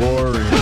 boring.